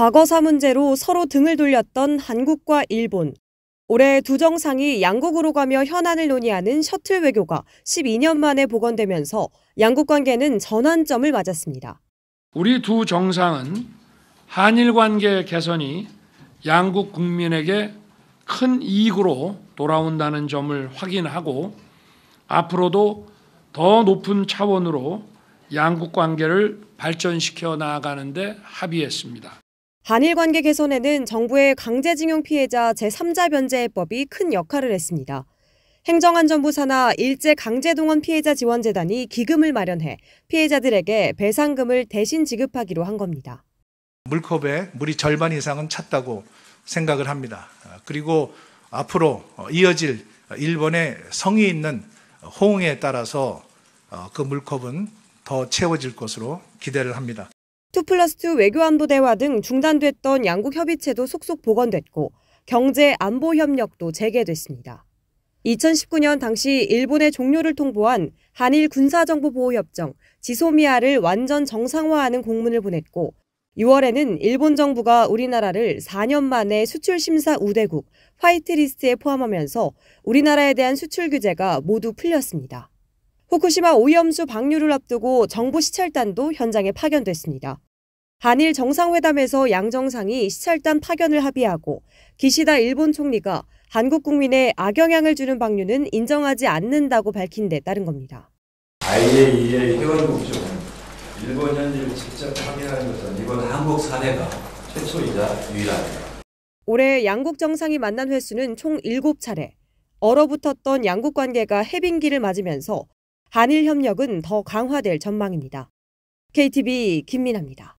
과거사 문제로 서로 등을 돌렸던 한국과 일본. 올해 두 정상이 양국으로 가며 현안을 논의하는 셔틀 외교가 12년 만에 복원되면서 양국 관계는 전환점을 맞았습니다. 우리 두 정상은 한일 관계 개선이 양국 국민에게 큰 이익으로 돌아온다는 점을 확인하고 앞으로도 더 높은 차원으로 양국 관계를 발전시켜 나아가는데 합의했습니다. 한일 관계 개선에는 정부의 강제징용 피해자 제3자 변제법이 큰 역할을 했습니다. 행정안전부 산하 일제 강제동원 피해자 지원재단이 기금을 마련해 피해자들에게 배상금을 대신 지급하기로 한 겁니다. 물컵에 물이 절반 이상은 찼다고 생각을 합니다. 그리고 앞으로 이어질 일본의 성의 있는 호응에 따라서 그 물컵은 더 채워질 것으로 기대를 합니다. 2 플러스 2 외교안보 대화 등 중단됐던 양국 협의체도 속속 복원됐고 경제 안보 협력도 재개됐습니다. 2019년 당시 일본의 종료를 통보한 한일 군사정보보호협정 지소미아를 완전 정상화하는 공문을 보냈고 6월에는 일본 정부가 우리나라를 4년 만에 수출 심사 우대국 화이트리스트에 포함하면서 우리나라에 대한 수출 규제가 모두 풀렸습니다. 후쿠시마 오염수 방류를 앞두고 정부 시찰단도 현장에 파견됐습니다. 한일 정상회담에서 양 정상이 시찰단 파견을 합의하고 기시다 일본 총리가 한국 국민에 악영향을 주는 방류는 인정하지 않는다고 밝힌 데 따른 겁니다. IAEA 회원국 중 일본 현지를 직접 확인하는 것은 이번 한국 사례가 최초이자 유일합니다. 올해 양국 정상이 만난 횟수는 총 7차례. 얼어붙었던 양국 관계가 해빙기를 맞으면서 한일 협력은 더 강화될 전망입니다. KTV 김민아입니다.